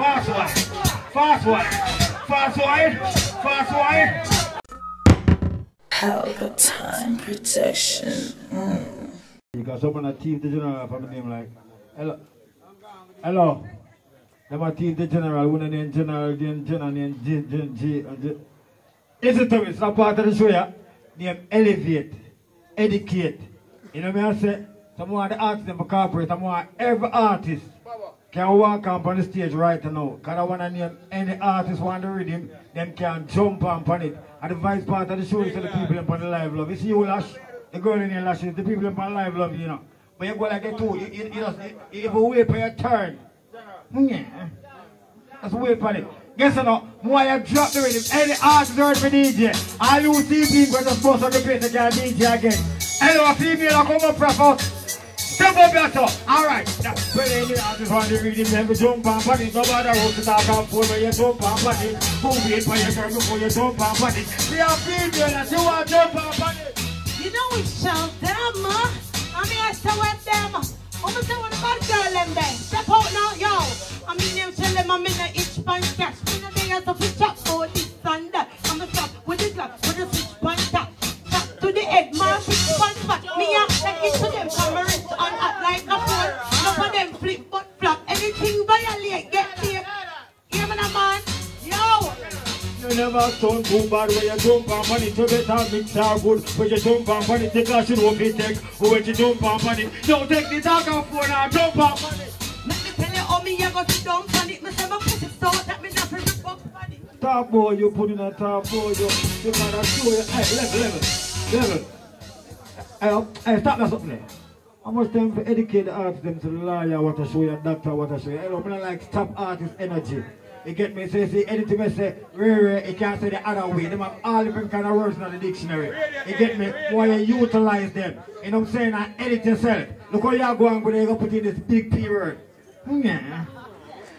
Fast one. Fast one. Fast wide. Fast wide. Pelpa time protection. Mm. You got someone that team the general from the name like Hello. Hello. Them a team the general, one of them general, then general name G G G G. Listen to me, it's not part of the show yeah. Name elevate, educate. You know what I say? Someone the artists them corporate, someone every artist can walk up on the stage right now. Cause I wanna name any artist want to rhythm, them can jump on on it. And the vice part of the show is to the people upon the live love. You see you Lash, the girl in your Lash, is the people upon live love, you know. But you go like that too, you, you, you, just, you, you wait for your turn. Yeah. Just wait for it. Guess or not, more you drop the rhythm. Any artist heard for DJ. All you see people just bust on the place they can DJ again. Hello, female, come up, proper. Step up your toe. Alright. Well, any artist want to read him, never jump on body. Nobody wants to talk phone when you jump on body. Who wait for your turn before you jump on body. See how female that you want to jump on body. You know we show them, uh. I mean, I say with them. I'm gonna say what about girl them there. Step out now, yo. I mean, them tell them I'm in a itch punch cash. No day as a fish up for this and that. I'm gonna stop with the clock, with the switch punch tap. Tap to the head, man, switch punch back. Me a take it to them, never turn too bad when you jump on money to better mix are good. When you jump on money, take a shit won't be take. When you jump on money, don't take the talk off phone and jump on money. Let me tell you how me a go sit down on it. Me say my pussy so that me not rip up on. Top boy, you put in a top boy, you, you gotta show you. Hey, level, level, level. Hey, hey, stop that something there. How much time for educate the artists them to lawyer, what to show you, doctor, what to show you. I don't like stop artist energy. You get me? So you see, anything me say, rare, you can't say the other way. Them have all different kind of words in the dictionary. You get me? Why you utilize them. You know what I'm saying? And edit yourself. Look how you go and go there, you go put in this big P word. Hmm, yeah.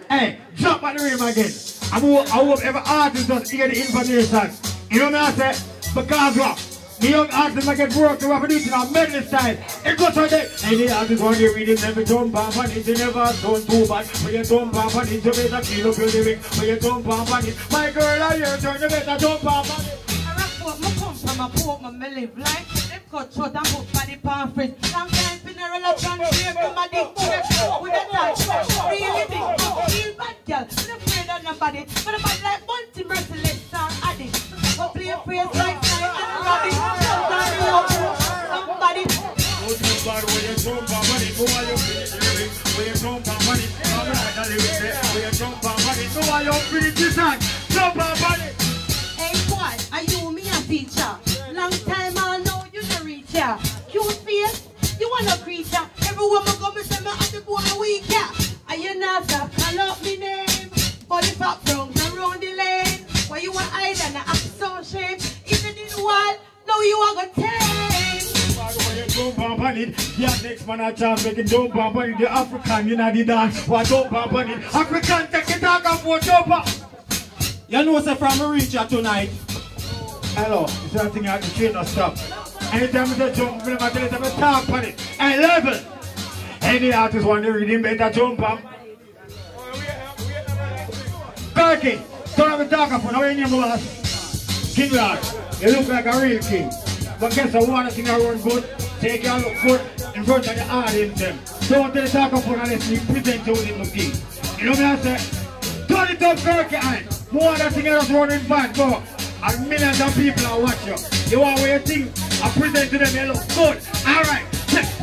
Hey, jump at the rim again. I hope, I hope every artist does hear the information. You know what I'm say? Because what? The young artists might get work it in a medley style. It goes on there. And the artists want to read it, never jump off on it. You never done too bad. When you jump off on it, you better clean up your lyric. When you jump off on it, my girl, I hear turn, you better jump off on it. I rock what me come from a poor me live like them cut short and put body. Long time funeral of John Grave from a dick with a touch. Really big, real bad girl. I'm afraid of nobody, but I'm like Bounty Merciless and addict. Go play a phrase like night wall, you are gonna tame. Bad when you on it. Yeah, next man a chance make it jump off on it. The African, you know the dance. What jump off on it? African, take it out and go jump off. You know, say from a reach tonight. Hello, is the thing I have to train no stop. Anytime you say jump, me never tell you to talk on it. Hey, level. Any artist want to read him better jump on. Kirky, turn up the talk up on our name was King Lord. You look like a real king. But guess what? One thing I run good. Take your look good in front of the audience. Them. Don't tell the talk up on unless you present you with him king. You know what I say? Turn it up, Kirky. and More than thing I just running back, go. And millions of people are watching. You want what you think? I present to them, you look good. Alright.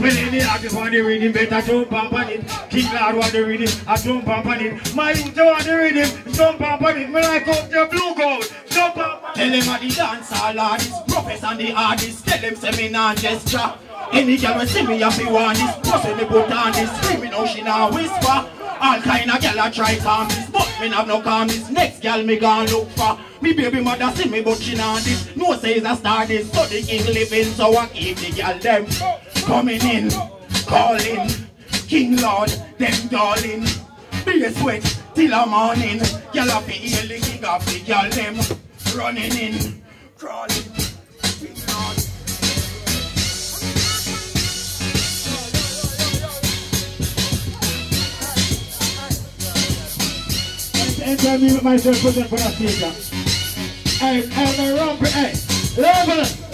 Well, any artist want to read him, better jump up on it. King Lord want to read him, I jump up on it. My youth want to read him, jump up on it. Me like up the blue gold, jump it. Tell them at the dance all artists, prophets and the artists. Tell say me non gesture. Any girl when see me have to want this. Pussy me put on this. Screaming how she now whisper. All kind of girl I try calm this, but me have no calmness. Next girl me gon' look for. Me baby mother see me, but she not this. No says I start this, so the king living, so I keep the girl them coming in, calling. King Lord, them darling. Be a sweat till the morning. Girl up heal the king of the girl them running in, crawling. King Lord. enjoy me with myself present for the stage. Hey, hey, my rump, hey, level.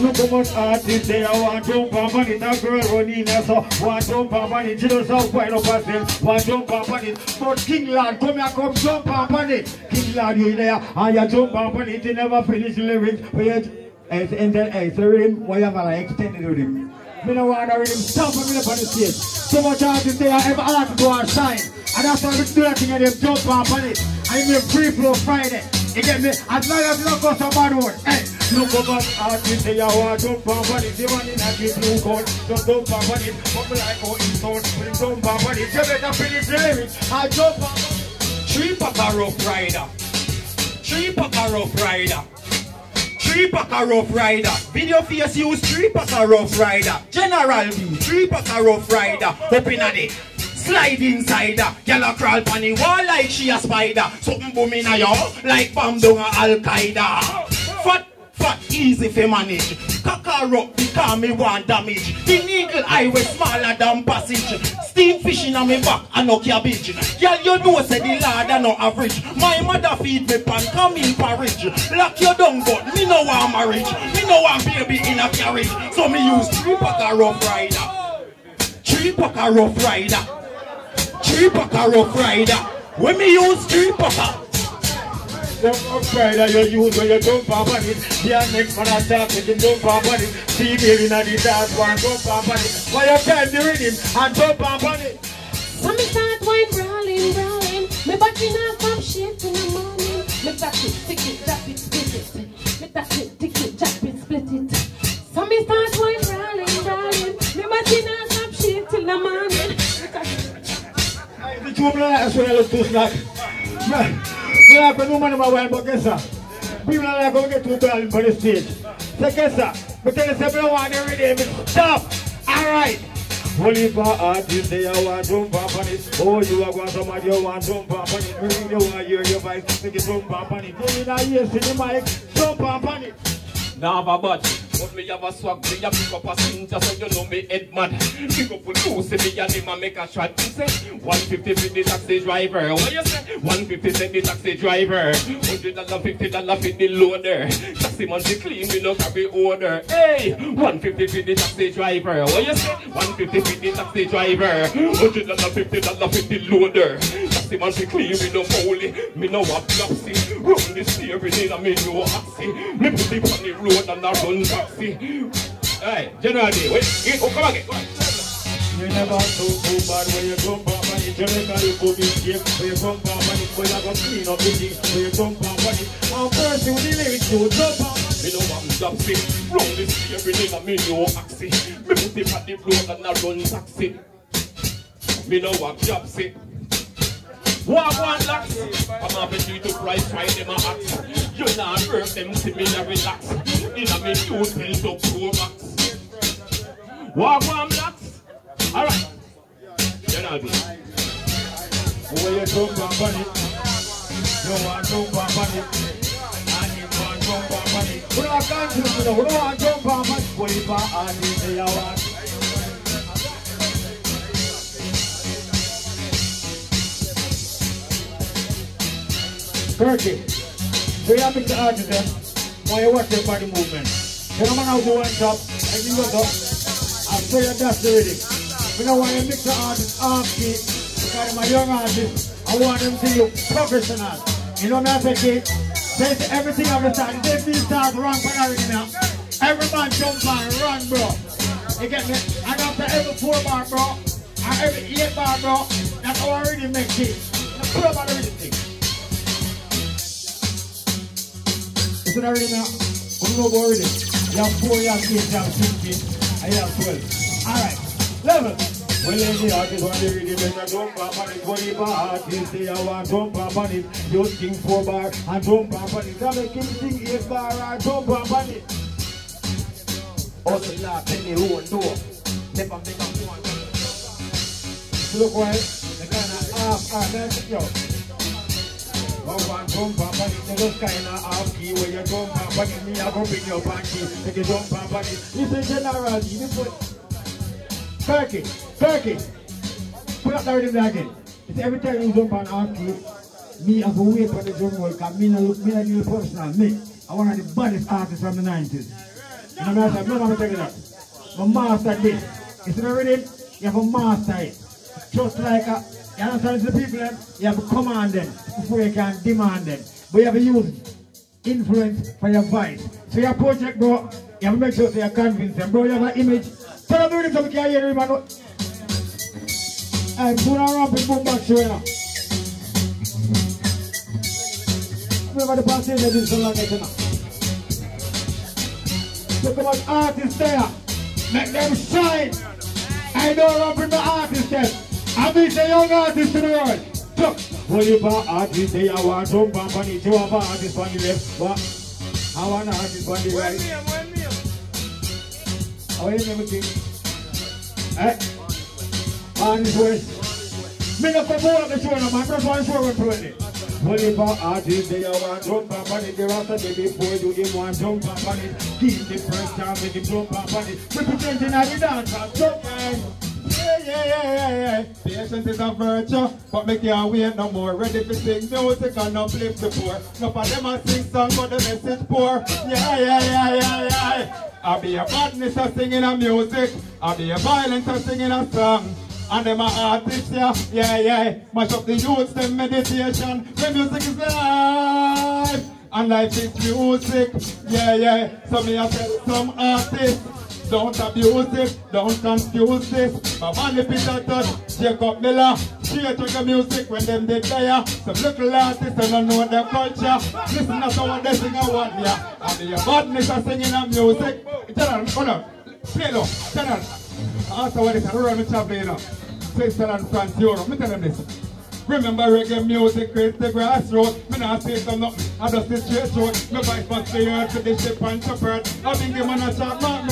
Look how much artists they are want jump up on it. A girl running there, so want jump up on it. She does have quite up herself, want jump up on it. But King Lord, come here, come jump up on it. King Lord, you there, and you jump up on it. You never finish the lyrics. But you, it's, then, it's a rhythm, why have like extended rhythm? Me no want a rhythm, stop me up on the stage. So much artists they are ever asked to go and shine. And that's why we do that thing and they jump up on it. You make free flow Friday. You get me? As long as you don't go some bad word. Hey, look over artists they are want jump up on it. The one in a deep blue just jump up on it. Bubble like how it sound, but jump on it. You better finish lyrics. I jump on it. Three pack a rough rider. Three pack a rough rider. Three pack a rough rider. Video face use three pack a rough rider. General view, three pack a rough rider. Up in a day. Slide inside her. Gyal a crawl pon the wall like she a spider. Something boom in a yo like bomb down a Al Qaeda. Fat Fat easy fi manage. Cocker up because me want damage. The eagle highway smaller than passage. Steam fish in a me back and no cabbage. Girl, you know say the lad are no average. My mother feed me pan come in porridge. Lock your down but me no want marriage. Me no want baby in a carriage. So me use three pack a rough rider. Three pack a rough rider. Three pack rough rider. When me use three pack a The rough rider you use when you jump up on it. The next man I start with him jump up on it. Female in the dance one jump up on it. Why you can't do rhythm and jump up on it? So me start wine brawling, brawling. Me body not stop shit in the morning. Me tap it, tick it, drop it, split it. Me tap it, tick it, drop it, split it. So me start wine brawling, brawling. Me body not stop shit till the morning. Two like so you look too snack. Me like when woman my wine, but guess what? People are like, go get too tall for the stage. So guess what? But tell us if want to stop. Alright. Holy for artists, they are want jump up on it. Oh, you are going somebody you want jump up on it. Me really want hear your voice, make it jump up on it. You in a ears the mic, jump up on it. Now budget, but me have a swag, me a pick up a just so you know me head mad. Pick up with two, say me and him a make a shot. He say, 150 for the taxi driver. What you say? 150 for the taxi driver. Hundred dollar, fifty dollar for the loader. Taxi man be clean, me no carry order. Hey, 150 for the taxi driver. What you say? 150 for the taxi driver. Hundred dollar, fifty dollar for the loader. Taxi man be clean, me no holy, me no have napsy. Run the steering in a me no axi. Me put it on the road and I run taxi. Hey, General B, wait, oh, come again. Come on. You never so so bad when you jump up on it. Jamaica, you go be safe when you jump up on it. When you go clean up the thing when you jump up on it. And first you the lyrics, you up on. Me no want taxi. Run the steering in a me no axi. Me put it on the road and I run taxi. Me no want taxi. What one lax? I'm having you to price try them a act. You not hurt them, me relax. In a me new built up pro max. What one lax? Alright. You know this. When you up on it, you want jump up on it. And you want jump up on it. We don't want to, don't want. Turkey. To artist them while you watch your body movement. You man how to one job, and you go up, and you that's the rhythm. You know why you mix the artist off key, because I'm a young artist, I want them to you professional. You know what I say kid, say to everything of the time, if you start run for everything now, eh? every man jump and run bro. You get me? And after every four bar bro, and every eight bar bro, that's how I really make it. On the rhythm thing. Is it already now? I'm not worried. You have four, you have eight, you have sixteen, and you have twelve. Alright, level. Well, any artist want to read it, then jump up on it. What if artist say I want jump up on it? You sing four bar and jump up on it. That make him sing eight bar and jump up on it. Hustle up in the own door. Never make a one. Look well, the kind of half, ah, yo. Up on it, you jump up. Me, I go bring your panty, you jump up it. Put. Put up the rhythm again. It's every time you jump on half key, Me have to wait for the drum roll because me not look me not deal professional. Me, I one of the baddest artists from the 90s. You know what I'm saying? No, I'm you that. My master this. See me reading? You have to master it. Just like a, you understand the people, them, you have to command them before you can demand them. But you have to use influence for your voice. So your project, bro, you have to make sure that you're convinced them. Bro, you have an image. Tell them do this so we can hear you, man. Hey, put ramp and boom back show you. Remember the passage that is so long ago now. Look at what artists there. Make them shine. I don't from the artist them. Meet the young artist in the world. Look, what you they are one on it. You have an artist on the left, but I want an artist on the right. How you never think? Eh? This west. Me not for more of the show man. Just one show we're playing it. An artist they are one jump up on it, the rest of the before you him one jump up on it. Give the first time, make him jump up on it. Representing at the. Yeah, yeah, yeah, yeah. Patience is a virtue, but me can't wait no more. Ready to sing music and uplift the poor. No for them a sing song, but the message poor. Yeah, yeah, yeah, yeah, yeah. I be a badness a singing a music. I be a violence a singing a song. And them a artists, yeah, yeah, yeah. Mash up the youths, them meditation. When music is life, and life is music. Yeah, yeah. So me tell some artists. Don't abuse it, don't confuse this. My money Peter Tosh, Jacob Miller, straight to the music when them they there. Some little artists and don't know their culture. Listen to what they sing a one yeah. And the badness are singing a music. General, hold on. Play low. General. After what is around the travel, you. Switzerland, France, Europe. Me tell them this. Remember reggae music creates the grassroots. Me not say some I just the straight road. Me voice must be heard to the ship and. I think him on a shot, mark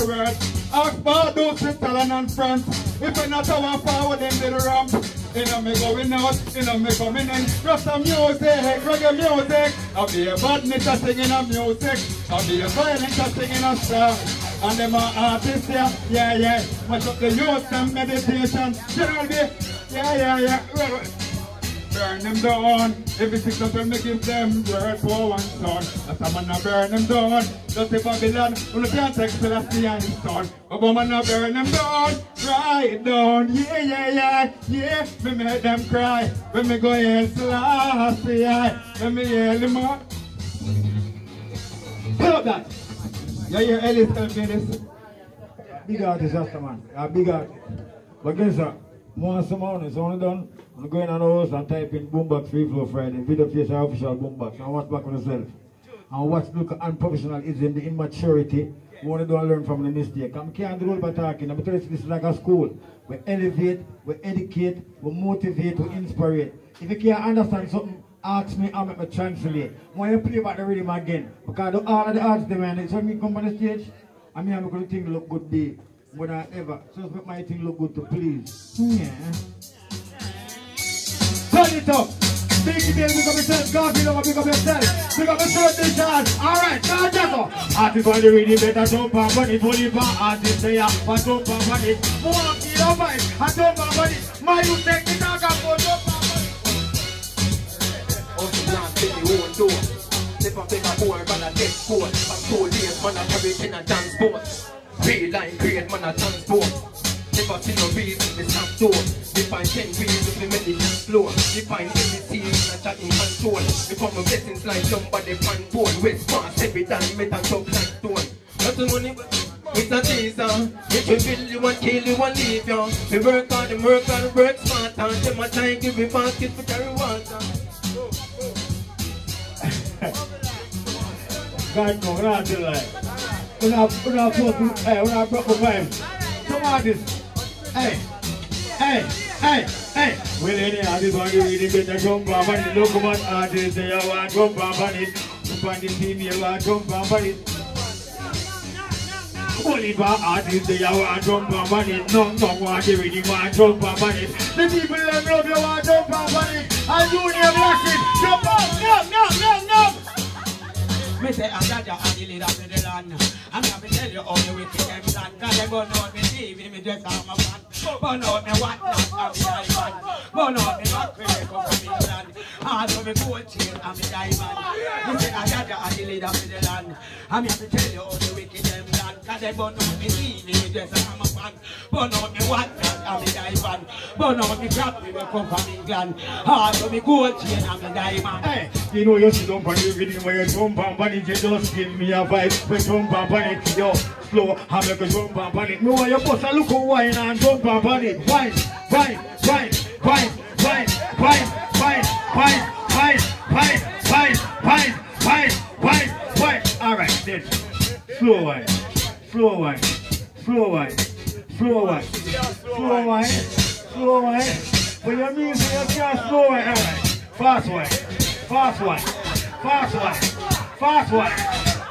Ask Bordeaux, Switzerland and France. If we not our forward, then the ramp. You know me going out, you know me coming in. Rasta music, reggae music. I be a badness a singing a music. I be a violent a singing a song. And them are artists, yeah, yeah, yeah. Mash up the youth and meditation. General yeah, yeah, yeah. Burn them down. Every six of them, they give them word for one son. That's a man, I burn them down. Just a Babylon, when you can't take Selassie and his son. A man, I burn them down. Right down. Yeah, yeah, yeah, yeah. Me make them cry. When me go in Selassie. When me hear them up. Pull up that. Yeah, yeah, Ellis tell me this. Big artist, Rasta man. A big artist. But guess what? More some money, it's only done. I'm going on the house and type in Boombox Free Flow Friday. Video our official Boombox. And watch back on yourself. And watch look at unprofessionalism, the immaturity. We want to do and learn from the mistake. I can't do by talking. I'm telling you, this is like a school. We elevate, we educate, we motivate, we inspire. If you can't understand something, ask me, I'm make me translate. When you play back the rhythm again, because all of the them, man, so me come on the stage, I mean, I'm going to think look good day more than ever. So just make my thing look good to please. Yeah. Turn it up. Big Bill, pick up yourself. Garfield, pick up yourself. Pick up yourself, this chance. All right, now up. Artist on the better jump up on it. Only for artists there, but jump up on it. More of the other vibe, and jump up on it. My you take the dog and go jump up on it. Also can't take the own door. Never take a boy, man, a dead score. I'm so late, man, I carry in a dance boat. Real line great, man, a transport. Never see no reason, the stop door. We find ten reasons, we make the dance floor. We find every and a chat in control. We come with blessings like somebody fan phone. West pass, every time, metal top like stone. Nothing money, but it's a teaser. If you feel you want kill you want leave you. We work hard and work hard and work smart. And them a try give me basket for carry water. God, no, we're not like. We're not, we're not supposed to, hey, we're not broke vibes. Come on, this. Hey, hey, hey, hey. Well, any to really a jump up on it. Look at artists, they all want jump up on it. Look on the team, you want jump up on it. For artists, they all want jump up on it. No, no, want to really want jump up on it. The people that love you want jump up on it. And you never black it. Jump up, no, no, no, no. Me say I'm and the leader of land. I'm not gonna tell you all the wicked them done. Cause they go know me TV, me dress on my fan. Burn out me what not, I'm a diamond. Burn out me me come from England. Hard for me gold chain, I'm a diamond. Me say that Jah Jah are the leader of the land. I'm here to tell you all the wicked them land. Cause they burn out me TV, and I'm a fan. Burn out me not, I'm a diamond. Burn out me crap, we will come from England. Hard for me gold chain, I'm a diamond. Hey, you know you sit up on the rhythm where you jump and pan it, you just give me a vibe. When jump and pan it, yo, slow, I make you jump and pan it. Me want you bust a look wine and jump and pan it. Wine, wine, wine, wine, wine, wine, fight, fight, fight, fight, fight, fight, fight, fight. All right, then. Slow wide, slow wide, slow wide, slow wide, slow wide, slow wide. What you mean? What you mean? Slow wide. All right. Fast wide, fast wide, fast wide, fast wide,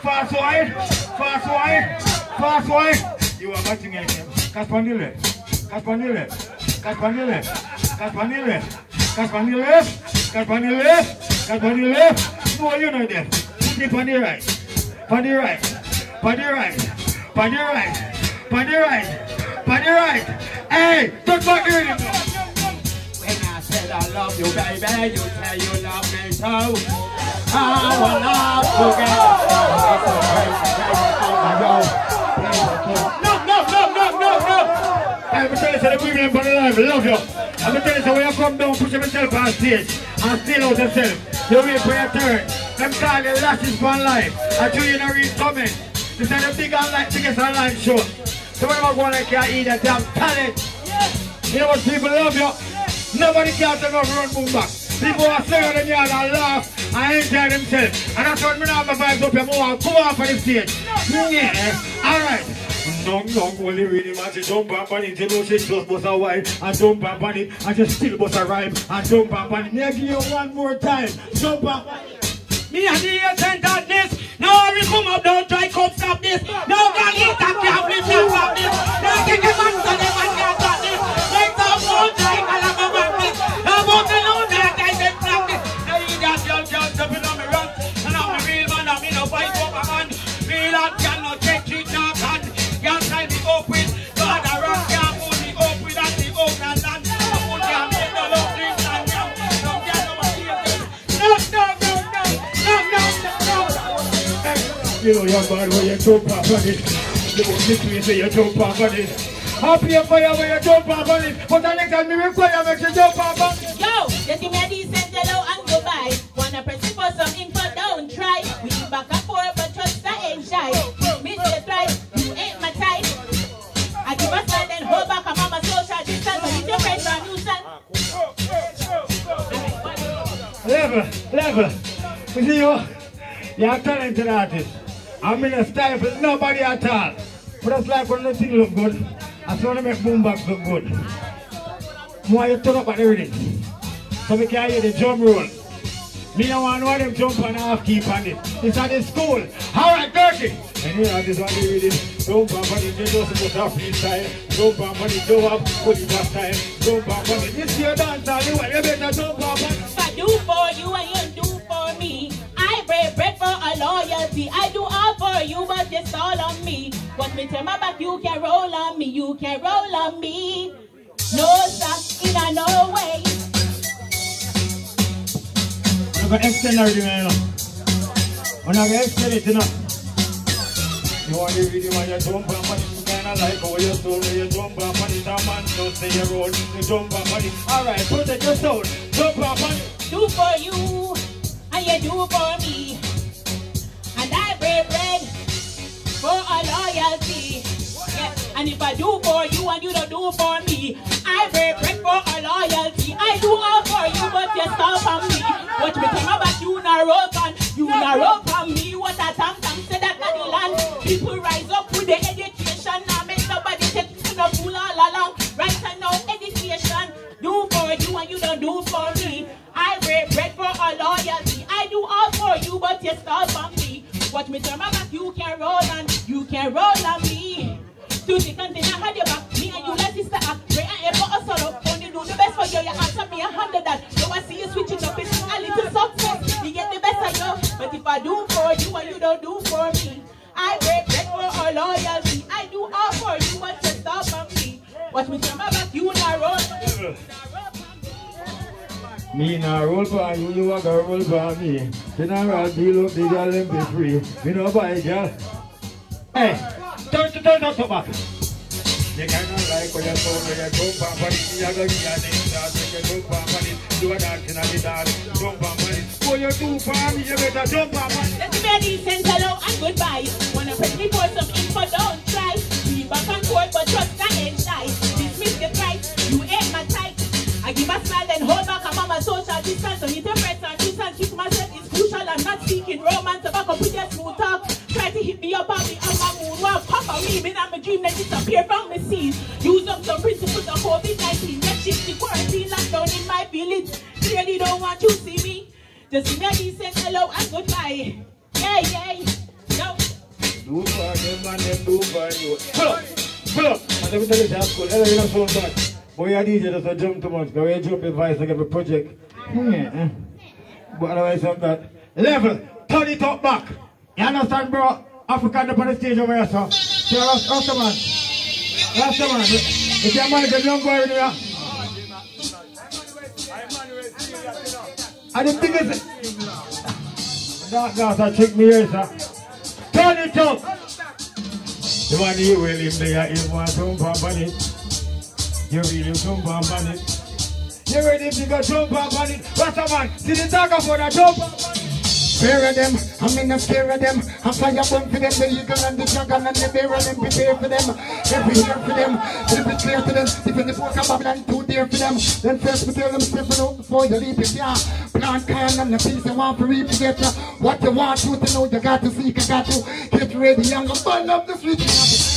fast wide, fast wide, fast wide. You are watching it. Caspanile, Caspanile, Caspanile, Caspanile, Caspanile. Got on your left. Got on your left. No, you're not. Put it on your right. On your right. On your right. On your right. On your right. On your right. Hey, don't back here anymore. When I said I love you, baby, you say you love me so. I will love together. It's a crazy, crazy thing to go. I'm telling you, the women in the life love you. I'm gonna telling you, when you come down, push yourself on stage and steal out yourself. You wait for your turn. Them call you lashes for life. I tell you, no read comment. This is the big online, biggest online show. So when I'm going like you eat that damn talent. You know what people love you? Nobody can me to run boom back. People are saying in the yard and laugh and enjoy themselves. And that's what me now have my vibes up here. More go off on the stage. Yeah. Alright. No, no, only really man to jump up on it, you know just bust a wine and jump up on it and just still bust a rhyme and jump up on it. Me I give you one more time. Jump up. Me and the agent of this. No, we come up, don't try come stop this. No, girl, You you're bad when you jump up on it. You won't listen me say you jump up on it. Happy and fire when you jump up on it. But the next time me require make you jump up on it. Yo, just give me a decent hello and goodbye. Wanna press it for some info, don't try. We back and forth, but trust I ain't shy. Miss the you ain't my type. I give a side and hold back, I'm on my social distance, but it's your friend, my nuisance. Level, level. You see you? You're a talented artist. I'm in a for nobody at all. But that's like when the thing look good. I just want to make boombox look good. More you turn up at rhythm. So we can hear the drum roll. Me want one of them jump and half keep on it. It's at the school. Alright, Gertie. And you know, this one the rhythm. Jump up on it, you just put a freestyle. Jump up on it, jump up, put it back time. Jump up on it. This your dance, all you want, you better jump up on it. I do for you and you do for me, for you, but it's all on me. What me tell my back, you can roll on me, you can roll on me. No, stop, in a no way. I'm gonna extend everything, you know. I'm gonna extend it, you know. You want the video when you on it, you kinda like how you soul when you jump on it, a man don't say you roll, you jump on it. Alright, protect your soul, jump on it. Do for you, and you do for me. And I break bread for a loyalty. Yeah. And if I do for you and you don't do for me, I bread for a loyalty. I do all for you, but you stop on. Me Watch me turn my back, you can roll on, you can roll on me. To the container, had your back, me and you let sister act. Pray and ever a sorrow, only do the best for you. You answer me a hundred that. So I see you switching up, it's a little success. You get the best of you, but if I do for you and you don't do for me, I break bread for a loyalty. I do all for you, but you stop on me. Watch me turn my back, you Me nah roll for you, you a go roll for me. General deal up the girl and be free. Me no buy girl. Hey, turn to turn up back. You cannot like when you sound when you jump on for it. You go your dance when you jump on for it. Do a dance in the dance, jump on for it. What you for me, you better jump on it. Let's be a decent hello and goodbye. Wanna press me for some info, don't try. Be back and forth, but trust I ain't distance. So need to and distance. Keep myself is crucial. I'm not seeking romance. So back up with your smooth talk. Try to hit me up on me on my moon. Wow, papa weaving. I'm a dream that disappear from the seas. Use up some principles of COVID-19. Get shit the quarantine lockdown in my village. Clearly don't want you to see me. Just give me a decent hello and goodbye. Yeah, yeah. No. Do for them and them do for you. Pull up, pull up. And let me tell you, that's cool. Hello, you know so much. Boy, your DJ doesn't jump too much. Because you jump in voice like every project. Eh. But otherwise from that. Level, turn it up back. You understand, bro? African up on the stage over here, sir. Rasta, Rasta man. Rasta man. Your man is a young boy in here. And the thing is, that guy's a trick me here, sir. Turn it up. The one you will him there, he want to jump up on it. You really jump up on it. You ready to go jump up on it? What's a man? See the dog for the jump up on it. Fear of them, I'm in the scare of them. I'm fire bomb for them, the eagle and the dragon and the bear and them prepare for them. Every year for them, keep it clear to them. If in the book of Babylon, too dear for them. Then first we tell them, step out before you leave it, yeah. Plant can and the piece you want to reap to get you. What you want to, to know, you got to seek, you got to get ready, young, burn up the street. Break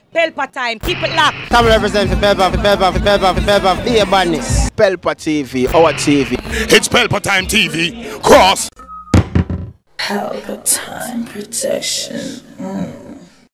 Pelpa time. Keep it locked. Come represent for Pelpa, for Pelpa, for Pelpa, for Pelpa. Be a badness. Pelpa TV, our TV. It's Pelpa time TV. Cross. Pelpa time protection. Mm.